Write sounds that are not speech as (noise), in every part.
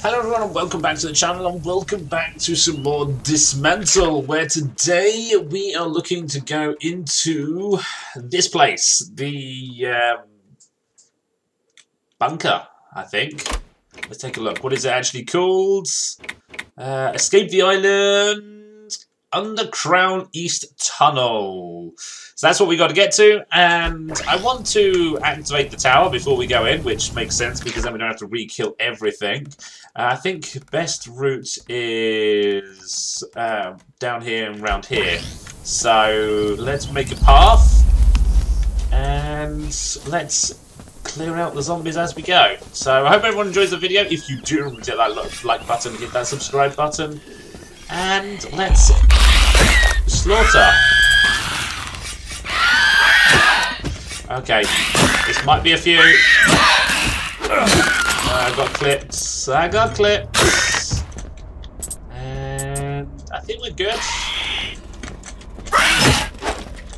Hello everyone and welcome back to the channel and welcome back to some more Dysmantle where today we are looking to go into this place, the um, bunker I think. Let's take a look. What is it actually called? Uh, Escape the Island Underground East Tunnel. So that's what we got to get to, and I want to activate the tower before we go in, which makes sense because then we don't have to re-kill everything. Uh, I think best route is uh, down here and round here. So let's make a path, and let's clear out the zombies as we go. So I hope everyone enjoys the video. If you do, hit that like button, hit that subscribe button, and let's slaughter. Okay, this might be a few. Uh, I got clips. I got clips. And I think we're good.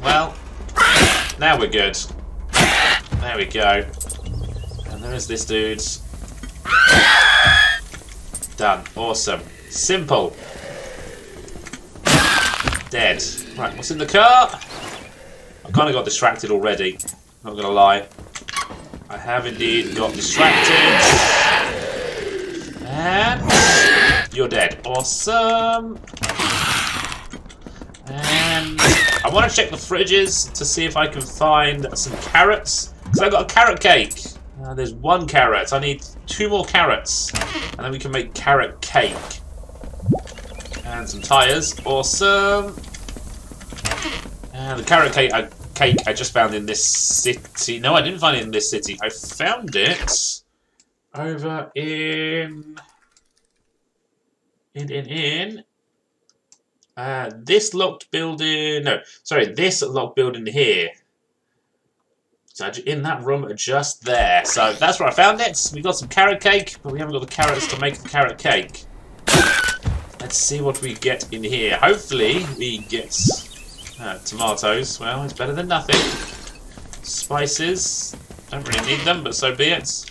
Well, now we're good. There we go. And there is this dude. Done. Awesome. Simple. Dead. Right, what's in the car? I kind of got distracted already. Not gonna lie. I have indeed got distracted. And you're dead. Awesome. And I want to check the fridges to see if I can find some carrots. Because I've got a carrot cake. Uh, there's one carrot. I need two more carrots. And then we can make carrot cake. And some tires. Awesome. And the carrot cake I cake I just found in this city. No, I didn't find it in this city. I found it over in... In, in, in... Uh, this locked building... No, sorry, this locked building here. So in that room just there. So that's where I found it. We got some carrot cake, but we haven't got the carrots to make the carrot cake. Let's see what we get in here. Hopefully we get uh, tomatoes, well, it's better than nothing. Spices, don't really need them, but so be it.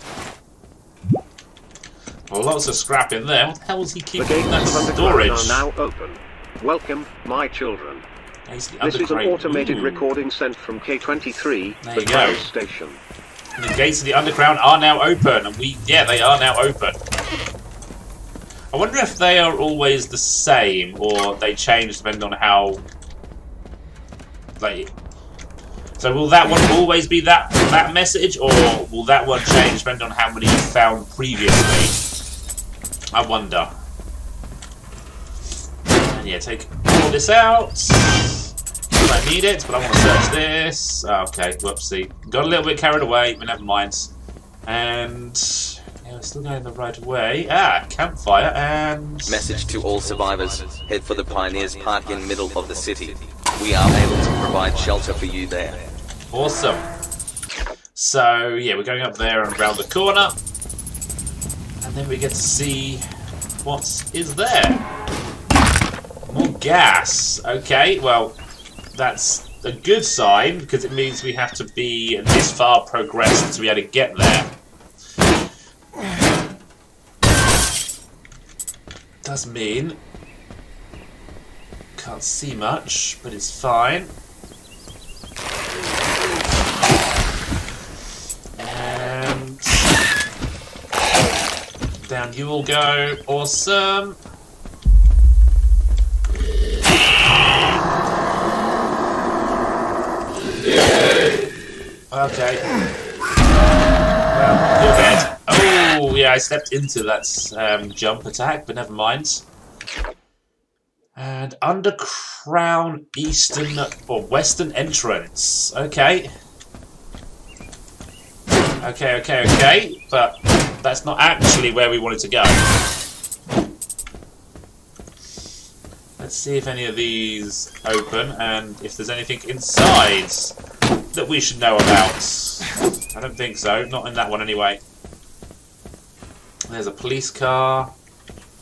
Well, lots of scrap in there. What the hell is he keeping in that storage? are now open. Welcome, my children. This is an automated Ooh. recording sent from K23, there the Crown Station. And the gates of the underground are now open, and we, yeah, they are now open. I wonder if they are always the same, or they change depending on how like, so will that one always be that that message, or will that one change depending on how many you found previously? I wonder. And yeah, take all this out. I need it, but I want to search this. Oh, okay, whoopsie. Got a little bit carried away, but never mind. And yeah, we're still going the right way. Ah, campfire and... Message to all survivors. Head for the Pioneers Park in middle of the city we are able to provide shelter for you there. Awesome. So, yeah, we're going up there and around the corner. And then we get to see what is there. More gas. Okay, well, that's a good sign, because it means we have to be this far progressed to be able to get there. Does mean can't see much, but it's fine. And down you will go. Awesome. Okay. Well, you're dead. Oh, yeah, I stepped into that um, jump attack, but never mind. And underground eastern or western entrance. Okay. Okay, okay, okay. But that's not actually where we wanted to go. Let's see if any of these open and if there's anything inside that we should know about. I don't think so. Not in that one anyway. There's a police car.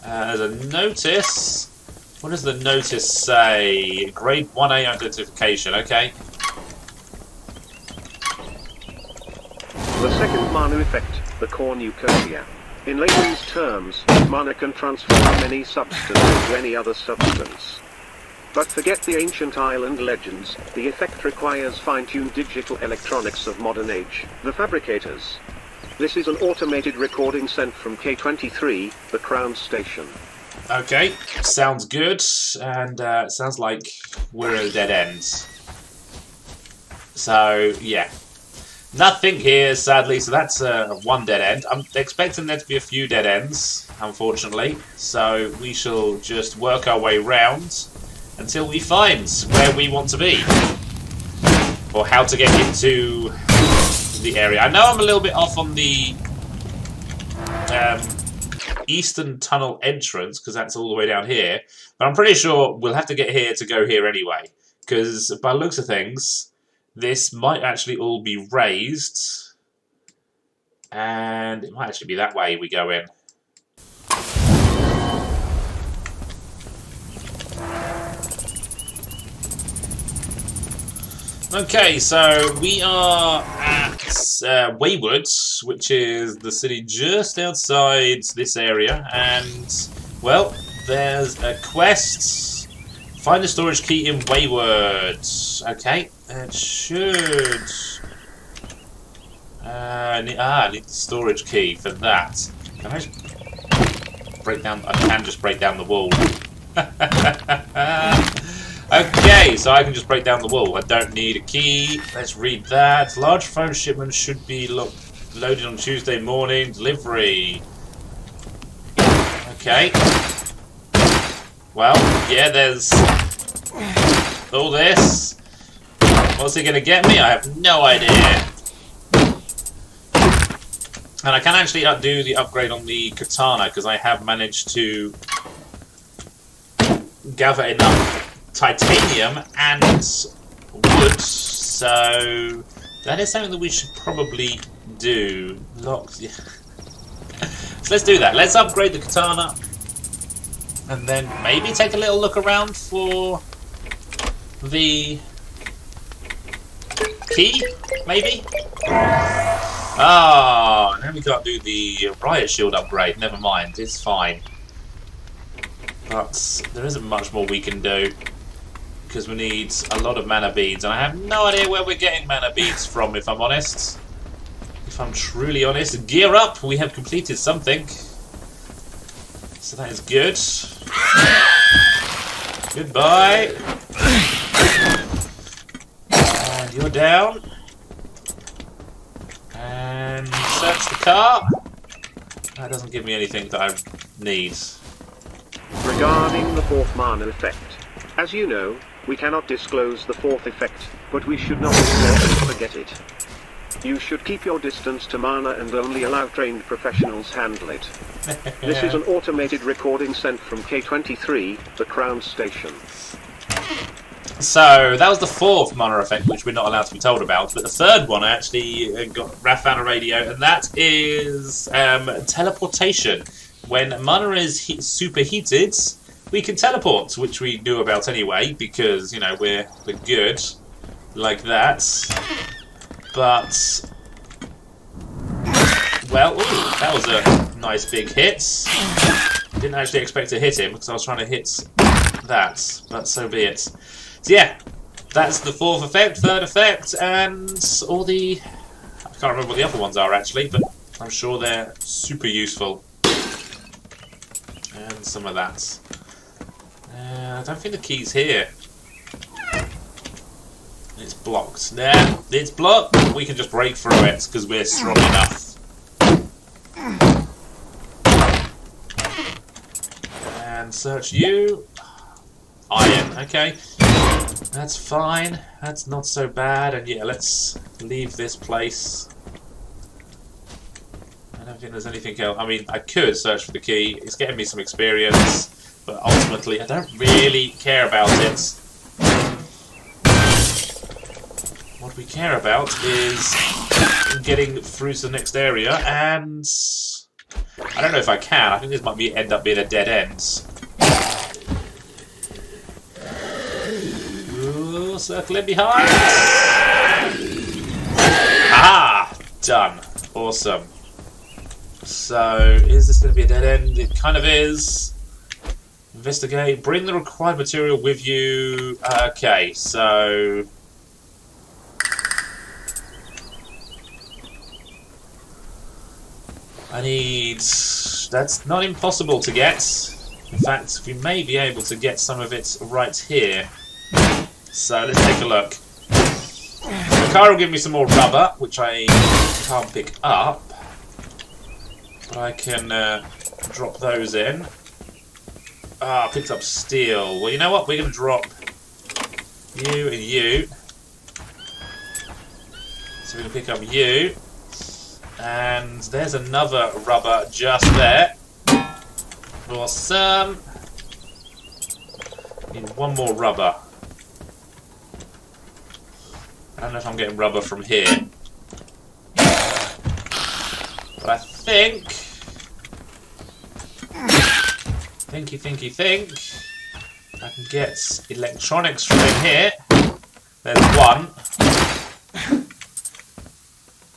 Uh, there's a notice. What does the notice say? Grade 1A identification, okay. The second mana effect, the cornucopia. In layman's terms, mana can transform any substance into any other substance. But forget the ancient island legends, the effect requires fine-tuned digital electronics of modern age, the fabricators. This is an automated recording sent from K23, the Crown Station. Okay, sounds good, and uh, sounds like we're at a dead end. So, yeah. Nothing here, sadly, so that's uh, one dead end. I'm expecting there to be a few dead ends, unfortunately. So we shall just work our way round until we find where we want to be. Or how to get into the area. I know I'm a little bit off on the um, eastern tunnel entrance, because that's all the way down here. But I'm pretty sure we'll have to get here to go here anyway. Because by looks of things, this might actually all be raised. And it might actually be that way we go in. Okay, so we are at uh, Waywood, which is the city just outside this area, and, well, there's a quest. Find the storage key in Waywood. Okay, it should... Uh, ah, I need the storage key for that. Can I just break down... I can just break down the wall. (laughs) Okay, so I can just break down the wall. I don't need a key. Let's read that. Large phone shipment should be lo loaded on Tuesday morning. Delivery. Okay. Well, yeah, there's all this. What's he going to get me? I have no idea. And I can actually do the upgrade on the katana because I have managed to gather enough titanium and wood, so that is something that we should probably do. Yeah. (laughs) so let's do that. Let's upgrade the katana, and then maybe take a little look around for the key, maybe? Ah, oh, now we can't do the riot shield upgrade. Never mind, it's fine. But there isn't much more we can do because we need a lot of mana beads, and I have no idea where we're getting mana beads from, if I'm honest. If I'm truly honest. Gear up! We have completed something. So that is good. (laughs) Goodbye. And you're down. And search the car. That doesn't give me anything that I need. Regarding the fourth mana effect, as you know, we cannot disclose the fourth effect, but we should not forget it. You should keep your distance to mana and only allow trained professionals handle it. (laughs) this is an automated recording sent from K23, the Crown Station. So, that was the fourth mana effect, which we're not allowed to be told about. But the third one, I actually uh, got Raph on a radio, and that is um, teleportation. When mana is he superheated, we can teleport, which we knew about anyway, because, you know, we're, we're good like that. But, well, ooh, that was a nice big hit. Didn't actually expect to hit him, because I was trying to hit that, but so be it. So yeah, that's the fourth effect, third effect, and all the... I can't remember what the other ones are, actually, but I'm sure they're super useful. And some of that. Uh, I don't think the key's here. It's blocked. There, it's blocked. We can just break through it because we're strong enough. And search you. Iron. Okay. That's fine. That's not so bad. And yeah, let's leave this place. I don't think there's anything else. I mean, I could search for the key. It's getting me some experience but ultimately I don't really care about it. What we care about is getting through to the next area, and I don't know if I can. I think this might be end up being a dead end. Ooh, circle in behind. Ah, done. Awesome. So, is this going to be a dead end? It kind of is. Investigate. Bring the required material with you. Okay, so... I need... That's not impossible to get. In fact, we may be able to get some of it right here. So, let's take a look. The car will give me some more rubber, which I can't pick up. But I can uh, drop those in. Ah, picked up steel. Well, you know what? We're going to drop you and you. So we're going to pick up you. And there's another rubber just there. Awesome. Need one more rubber. I don't know if I'm getting rubber from here. But I think... Thinky, thinky, think. I can get electronics from in here. There's one.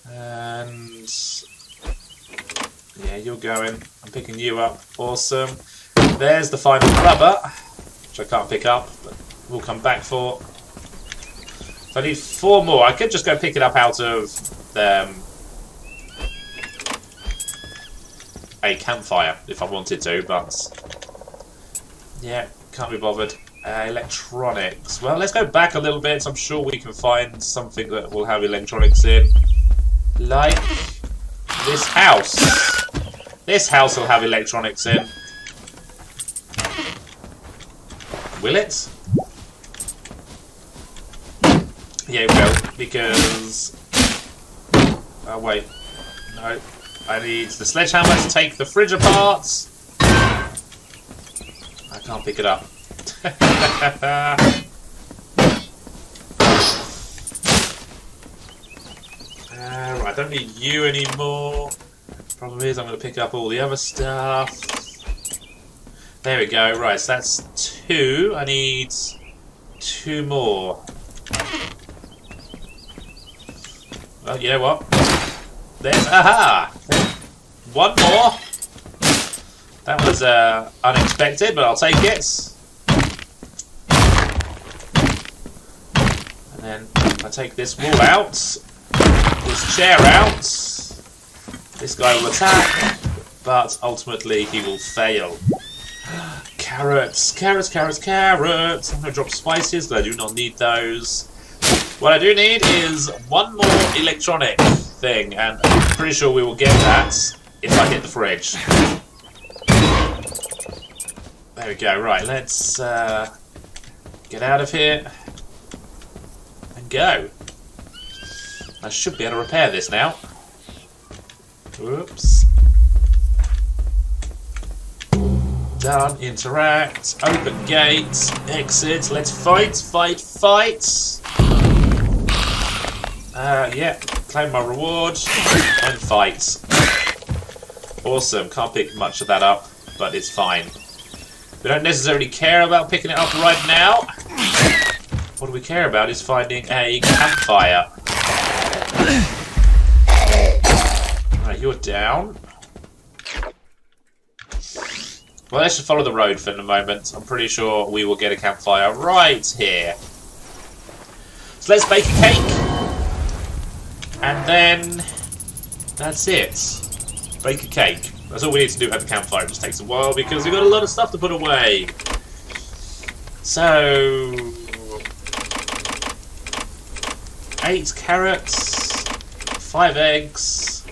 And... Yeah, you're going. I'm picking you up. Awesome. There's the final rubber, which I can't pick up, but we'll come back for. If I need four more, I could just go pick it up out of um, a campfire if I wanted to, but yeah, can't be bothered. Uh, electronics. Well, let's go back a little bit. I'm sure we can find something that will have electronics in. Like this house. This house will have electronics in. Will it? Yeah, it will, because... Oh, wait. No. I need the sledgehammer to take the fridge apart. Can't pick it up. Uh, (laughs) right, I don't need you anymore. Problem is, I'm going to pick up all the other stuff. There we go. Right, so that's two. I need two more. Well, you know what? There's aha! One more. That was uh, unexpected, but I'll take it. And then I take this wall out, this chair out. This guy will attack, but ultimately he will fail. (gasps) Carrots, carrots, carrots, carrots. I'm going to drop spices, but I do not need those. What I do need is one more electronic thing, and I'm pretty sure we will get that if I hit the fridge. There we go, right, let's uh, get out of here and go. I should be able to repair this now. Whoops. Done, interact, open gate, exit, let's fight, fight, fight! Uh, yeah, claim my reward, and fight. Awesome, can't pick much of that up, but it's fine. We don't necessarily care about picking it up right now. What we care about is finding a campfire. You're down. Well, let's just follow the road for the moment. I'm pretty sure we will get a campfire right here. So let's bake a cake. And then that's it. Bake a cake. That's all we need to do at the campfire. It just takes a while because we've got a lot of stuff to put away. So... Eight carrots, five eggs,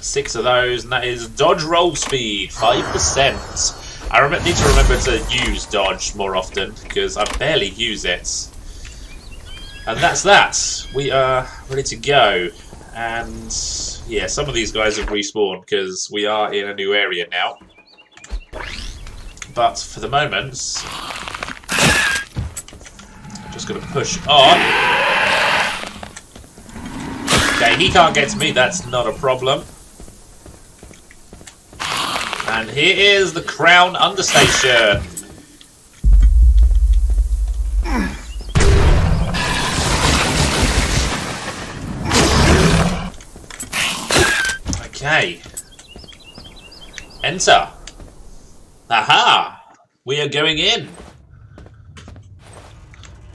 six of those, and that is dodge roll speed, 5%. I need to remember to use dodge more often, because I barely use it. And that's that. We are ready to go. And yeah, some of these guys have respawned because we are in a new area now. But for the moment, I'm just going to push on. Okay, he can't get to me, that's not a problem. And here is the Crown Understation. Enter. Aha! We are going in.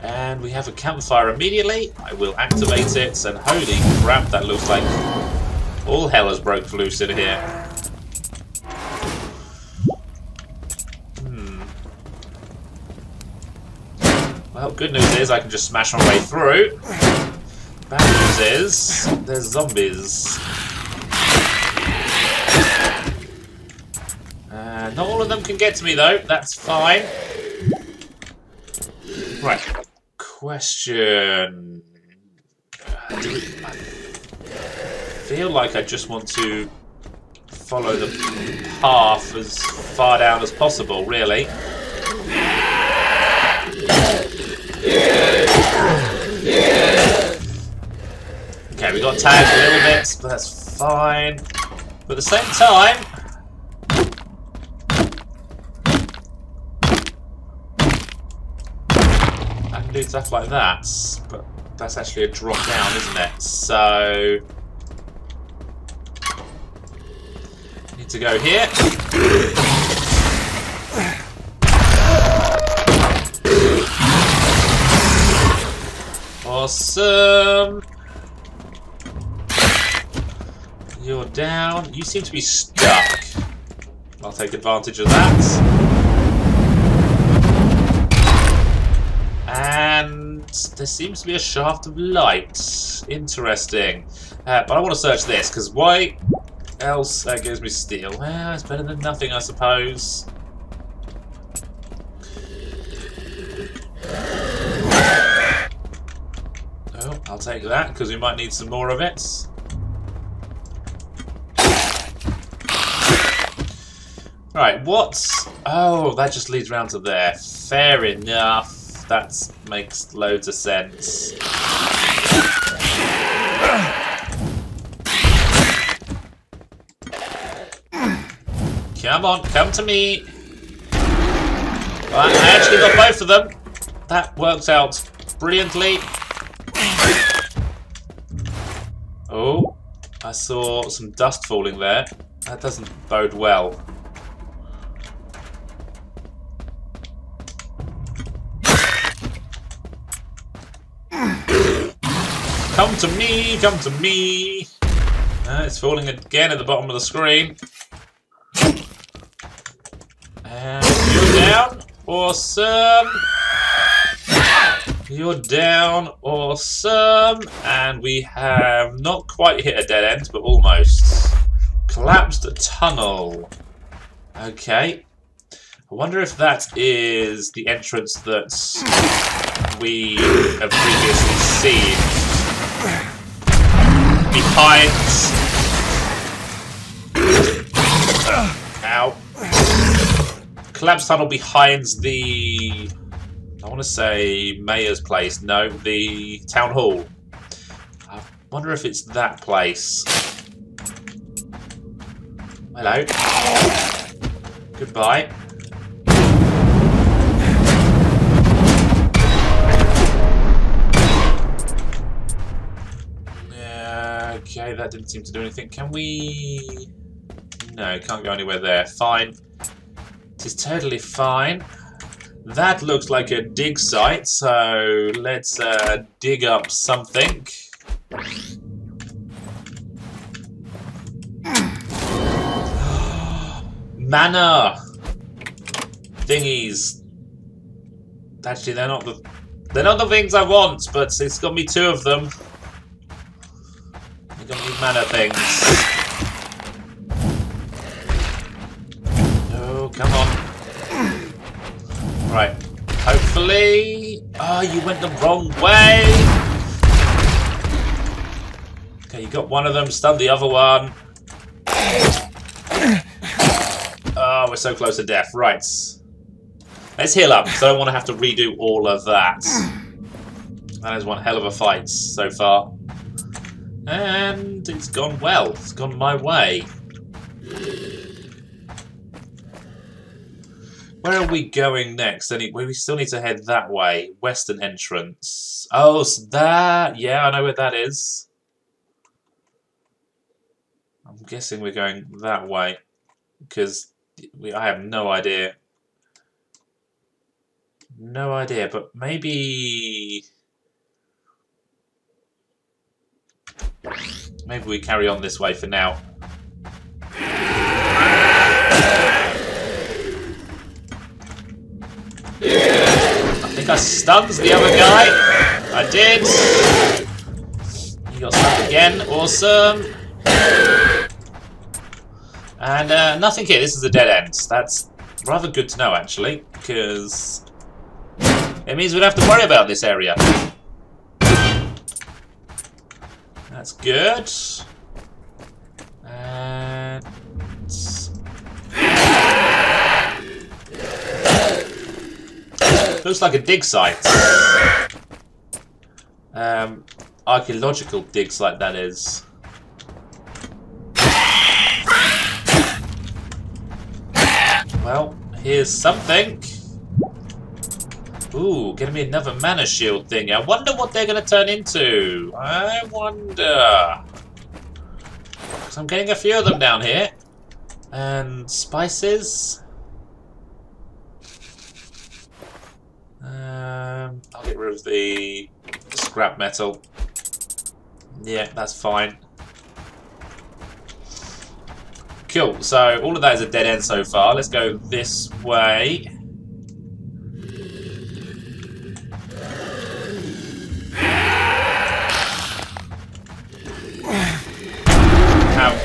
And we have a campfire immediately. I will activate it, and holy crap, that looks like all hell has broke loose in here. Hmm. Well, good news is I can just smash my way through. Bad news is there's zombies. Uh, not all of them can get to me though. That's fine. Right. Question. I feel like I just want to follow the path as far down as possible, really. Okay, we got tagged a little bit, but that's fine. But at the same time, do stuff like that, but that's actually a drop down, isn't it? So... Need to go here. Awesome! You're down. You seem to be stuck. I'll take advantage of that. And there seems to be a shaft of light. Interesting. Uh, but I want to search this, because why else that gives me steel? Well, it's better than nothing, I suppose. Oh, I'll take that, because we might need some more of it. Right, what's... Oh, that just leads round to there. Fair enough. That makes loads of sense. Come on, come to me. Right, I actually got both of them. That works out brilliantly. Oh, I saw some dust falling there. That doesn't bode well. To me, come to me. Uh, it's falling again at the bottom of the screen. And you're down. Awesome. You're down. Awesome. And we have not quite hit a dead end, but almost. Collapsed a tunnel. Okay. I wonder if that is the entrance that we have previously seen behind. Ow. Collapse tunnel behind the. I want to say Mayor's place. No, the town hall. I wonder if it's that place. Hello. Goodbye. Okay, that didn't seem to do anything. Can we... No, can't go anywhere there. Fine. It is totally fine. That looks like a dig site, so let's uh, dig up something. (gasps) Mana! Thingies. Actually, they're not the... They're not the things I want, but it's got me two of them. Me mana things. Oh, come on. Right. Hopefully... Oh, you went the wrong way! Okay, you got one of them, stunned the other one. Oh, we're so close to death. Right. Let's heal up, because I don't want to have to redo all of that. That is one hell of a fight so far. And it's gone well. It's gone my way. Where are we going next? Anyway, we still need to head that way. Western entrance. Oh, so that... Yeah, I know where that is. I'm guessing we're going that way. because we I have no idea. No idea, but maybe maybe we carry on this way for now. I think I stunned the other guy. I did. He got stunned again. Awesome. And uh, nothing here. This is a dead end. That's rather good to know, actually, because it means we don't have to worry about this area. That's good. And... Looks like a dig site. Um, archaeological dig site, that is. Well, here's something. Ooh, gonna another mana shield thing. I wonder what they're gonna turn into. I wonder. Because I'm getting a few of them down here. And spices. Um, I'll get rid of the scrap metal. Yeah, that's fine. Cool, so all of that is a dead end so far. Let's go this way.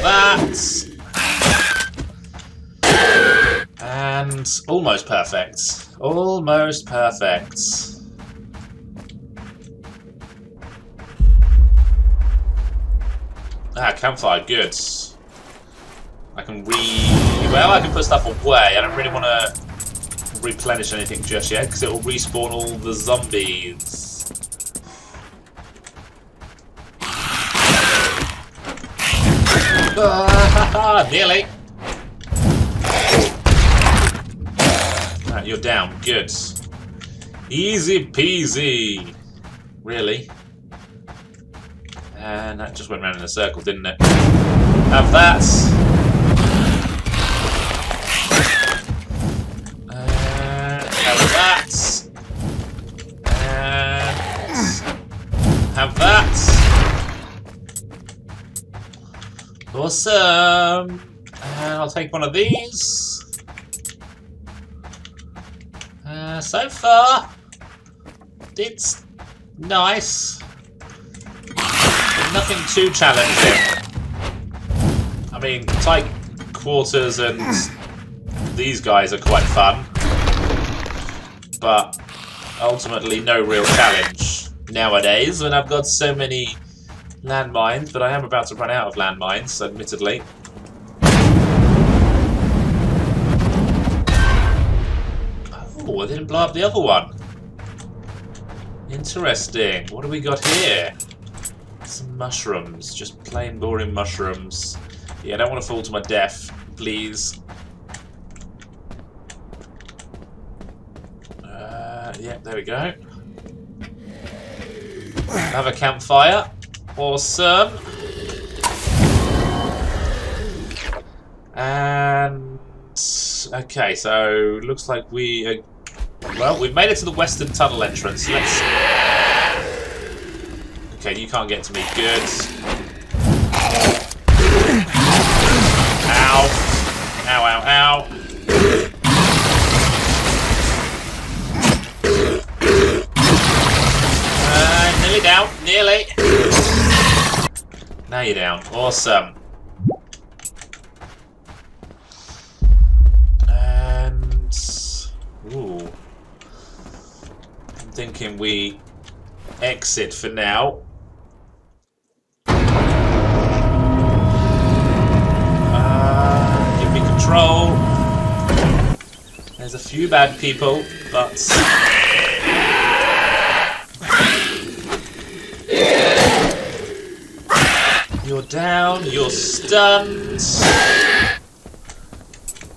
That. And almost perfect. Almost perfect. Ah, campfire, good. I can re... Well, I can put stuff away. I don't really want to replenish anything just yet, because it will respawn all the zombies. (laughs) nearly. Right, you're down. Good. Easy peasy. Really? And that just went round in a circle, didn't it? Have that. Awesome. And I'll take one of these. Uh, so far, it's nice. Nothing too challenging. I mean, tight quarters and these guys are quite fun. But ultimately no real challenge nowadays when I've got so many landmines, but I am about to run out of landmines, admittedly. Oh, I didn't blow up the other one. Interesting. What do we got here? Some mushrooms. Just plain boring mushrooms. Yeah, I don't want to fall to my death, please. Uh, yeah, there we go. Have a campfire. Awesome. And okay, so looks like we uh, well, we've made it to the western tunnel entrance. Let's. Okay, you can't get to me. Good. You're down. Awesome. And... Ooh. I'm thinking we exit for now. Uh, give me control. There's a few bad people, but... You're down, you're stunned.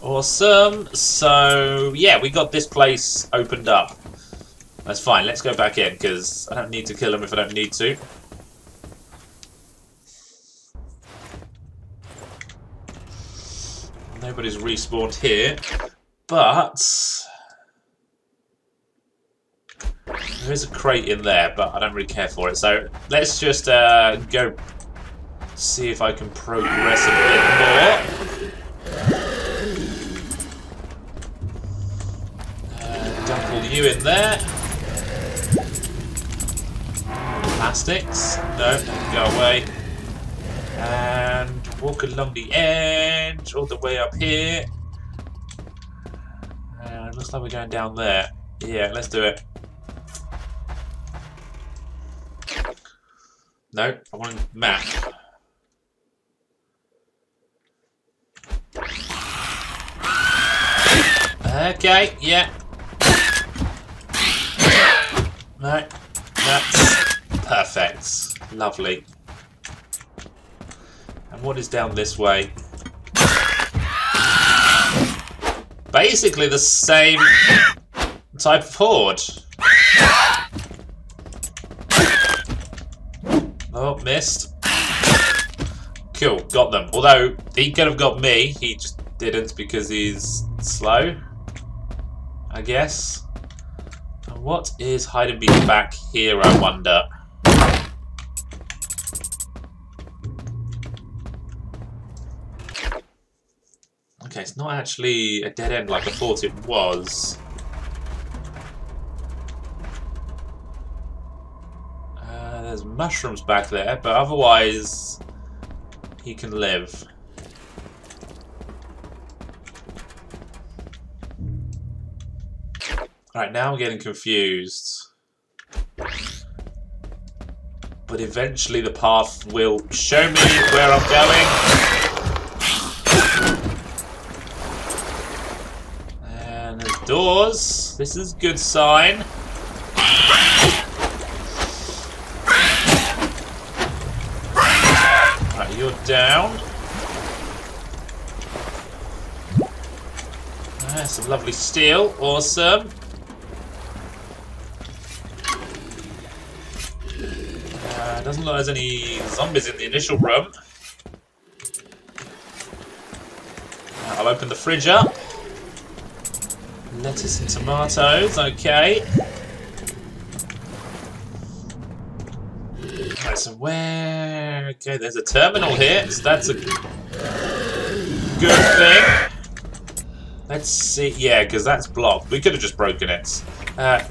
Awesome. So, yeah, we got this place opened up. That's fine, let's go back in, because I don't need to kill him if I don't need to. Nobody's respawned here. But there is a crate in there, but I don't really care for it. So let's just uh, go see if I can progress a bit more. Uh, dump you in there. Plastics. No, go away. And walk along the edge, all the way up here. Uh, looks like we're going down there. Yeah, let's do it. No, I want a map. Okay, yeah. No, that's perfect. Lovely. And what is down this way? Basically the same type of horde. Oh, missed. Cool, got them. Although, he could have got me, he just didn't because he's slow. I guess. And what is hide and back here, I wonder? Okay, it's not actually a dead end like I thought it was. Uh, there's mushrooms back there, but otherwise he can live. Alright, now I'm getting confused. But eventually the path will show me where I'm going. And there's doors. This is good sign. Right, you're down. Ah, some lovely steel. Awesome. Uh, doesn't look there's any zombies in the initial room. I'll open the fridge up. Lettuce and tomatoes, okay. Right, so where... Okay, there's a terminal here, so that's a good thing. Let's see, yeah, because that's blocked. We could have just broken it. Uh,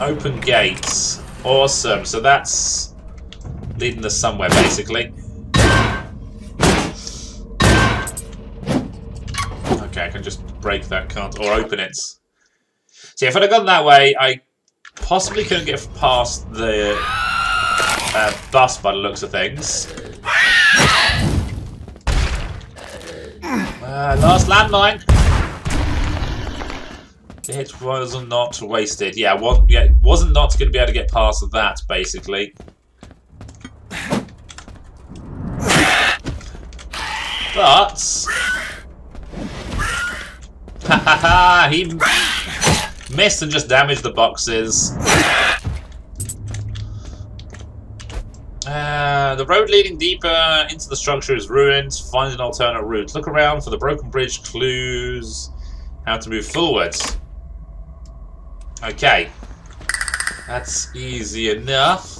open gates. Awesome, so that's leading us somewhere, basically. Okay, I can just break that, can't Or open it. See, if I'd have gone that way, I possibly couldn't get past the uh, bus by the looks of things. Uh, last landmine. It was not wasted. Yeah, wasn't, yeah, wasn't not going to be able to get past that, basically. But... Ha ha ha! He missed and just damaged the boxes. Uh, the road leading deeper into the structure is ruined. Find an alternate route. Look around for the broken bridge clues. How to move forwards. Okay. That's easy enough.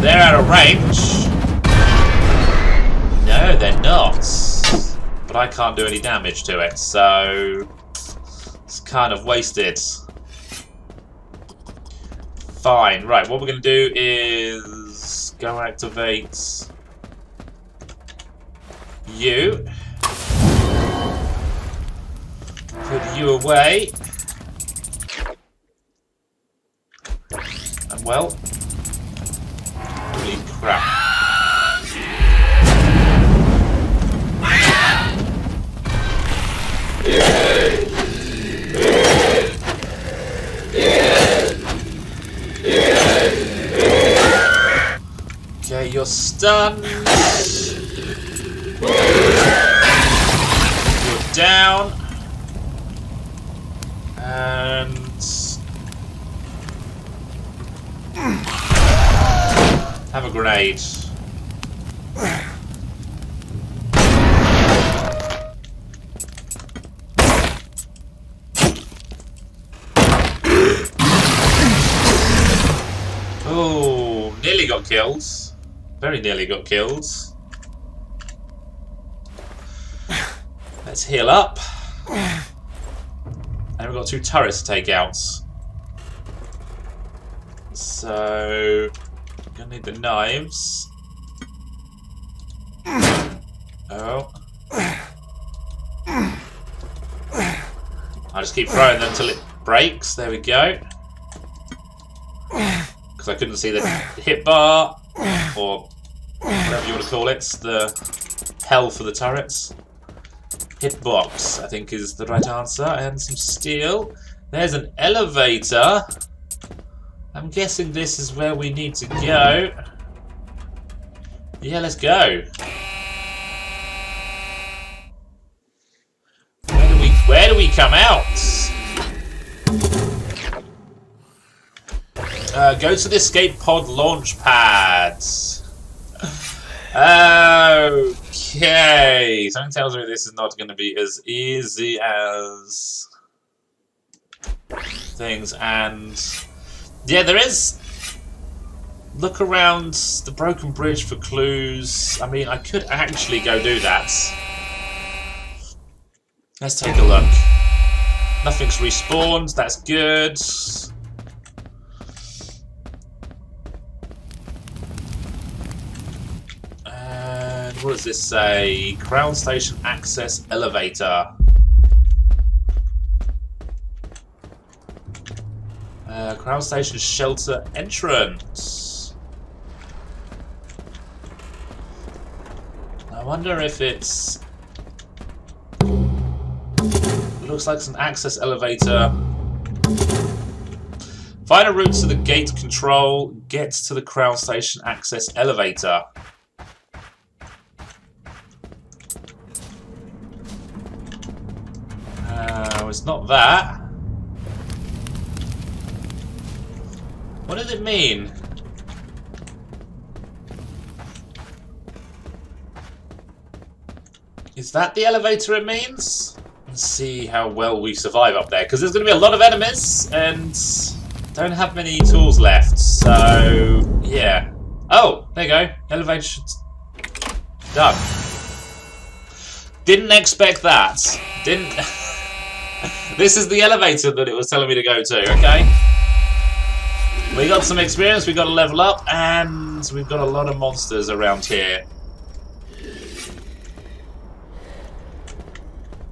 They're out of range. No, they're not. But I can't do any damage to it, so... It's kind of wasted. Fine. Right, what we're going to do is... Go activate... You. Put you away. And well... Okay, you're stunned. You're down. And... Have a grenade. (coughs) oh, nearly got killed. Very nearly got killed. Let's heal up. And we've got two turrets to take out. So gonna need the knives. Oh. I just keep throwing them until it breaks. There we go. Because I couldn't see the hit bar, or whatever you want to call it, the hell for the turrets. Hitbox, I think is the right answer, and some steel. There's an elevator. I'm guessing this is where we need to go. Yeah, let's go. Where do we where do we come out? Uh, go to the escape pod launch pads. Okay. Something tells me this is not going to be as easy as things. And yeah, there is. Look around the broken bridge for clues. I mean, I could actually go do that. Let's take a look. Nothing's respawned. That's good. And what does this say? Crown Station Access Elevator. Uh, Crown Station Shelter Entrance. I wonder if it's... looks like it's an access elevator. Find a route to the gate control. Get to the Crown Station access elevator. Uh, it's not that. What does it mean? Is that the elevator it means? Let's see how well we survive up there, because there's going to be a lot of enemies, and don't have many tools left, so yeah. Oh, there you go. Elevator should... Done. Didn't expect that. Didn't... (laughs) this is the elevator that it was telling me to go to, okay? We got some experience, we got to level up, and we've got a lot of monsters around here.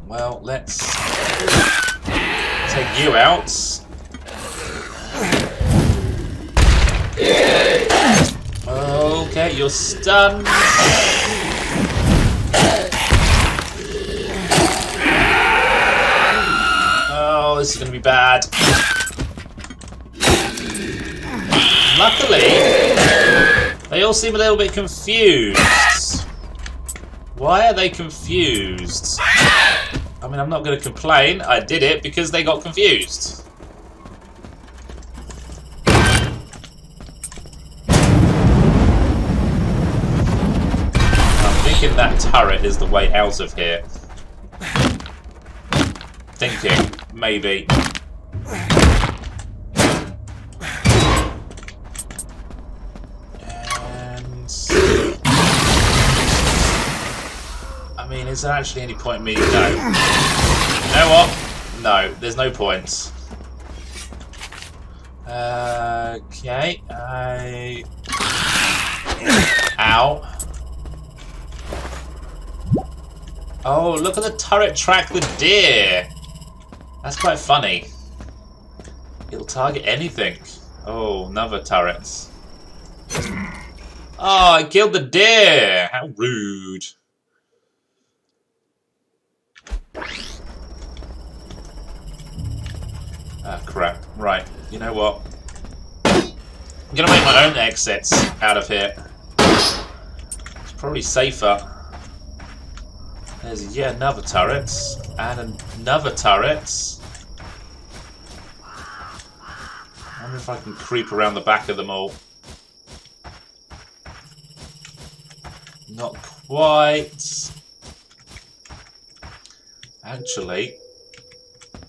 Well, let's take you out. Okay, you're stunned. Oh, this is going to be bad. Luckily, they all seem a little bit confused. Why are they confused? I mean, I'm not going to complain. I did it because they got confused. I'm thinking that turret is the way out of here. Thinking, maybe. Is there actually any point in me? No. You know what? No, there's no point. Uh, okay, I... Ow. Oh, look at the turret track the deer! That's quite funny. It'll target anything. Oh, another turret. Oh, I killed the deer! How rude. Ah, crap. Right, you know what? I'm gonna make my own exits out of here. It's probably safer. There's yet another turret. And another turret. I wonder if I can creep around the back of them all. Not quite. Actually,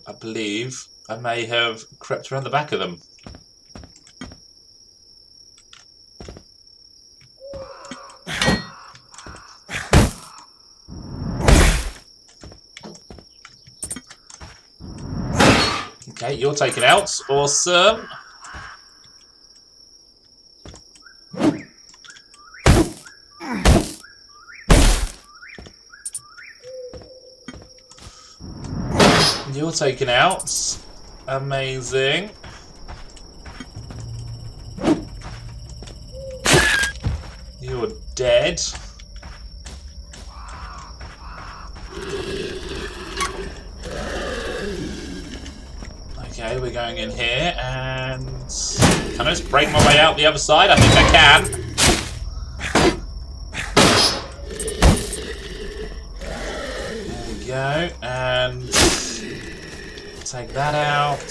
I believe I may have crept around the back of them. Okay, you're taken out. Awesome. Taken out. Amazing. You're dead. Okay, we're going in here, and can I just break my way out the other side? I think I can. There we go, and take that out.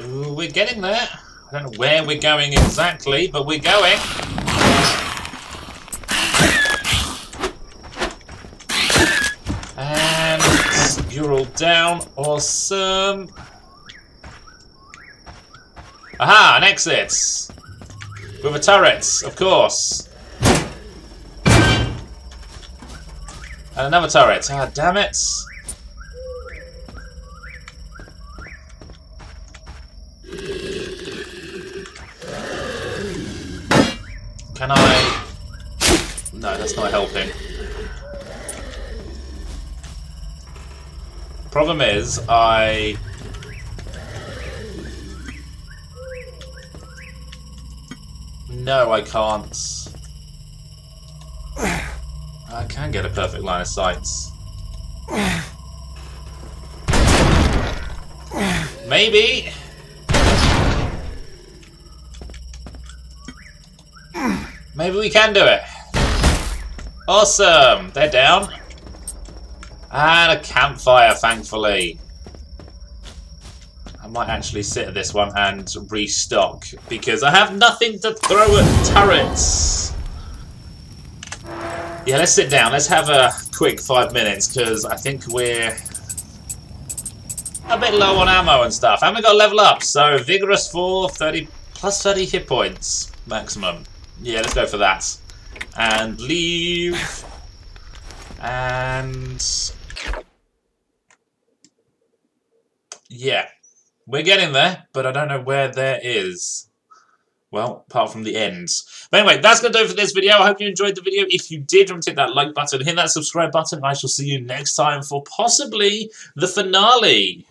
Ooh, we're getting there. I don't know where we're going exactly, but we're going. And you're all down. Awesome. Aha, an exit. With a turret, of course. And another turret. Ah, damn it. Can I... No, that's not helping. Problem is, I... No, I can't. I can get a perfect line of sights. Maybe. Maybe we can do it. Awesome. They're down. And a campfire, thankfully. I might actually sit at this one and restock because I have nothing to throw at turrets. Yeah, let's sit down. Let's have a quick five minutes because I think we're a bit low on ammo and stuff. And we got level up. So, Vigorous 4, 30, plus 30 hit points maximum. Yeah, let's go for that. And leave. And... Yeah. We're getting there, but I don't know where there is. Well, apart from the ends. But anyway, that's going to do it for this video. I hope you enjoyed the video. If you did, remember to hit that like button, hit that subscribe button. I shall see you next time for possibly the finale.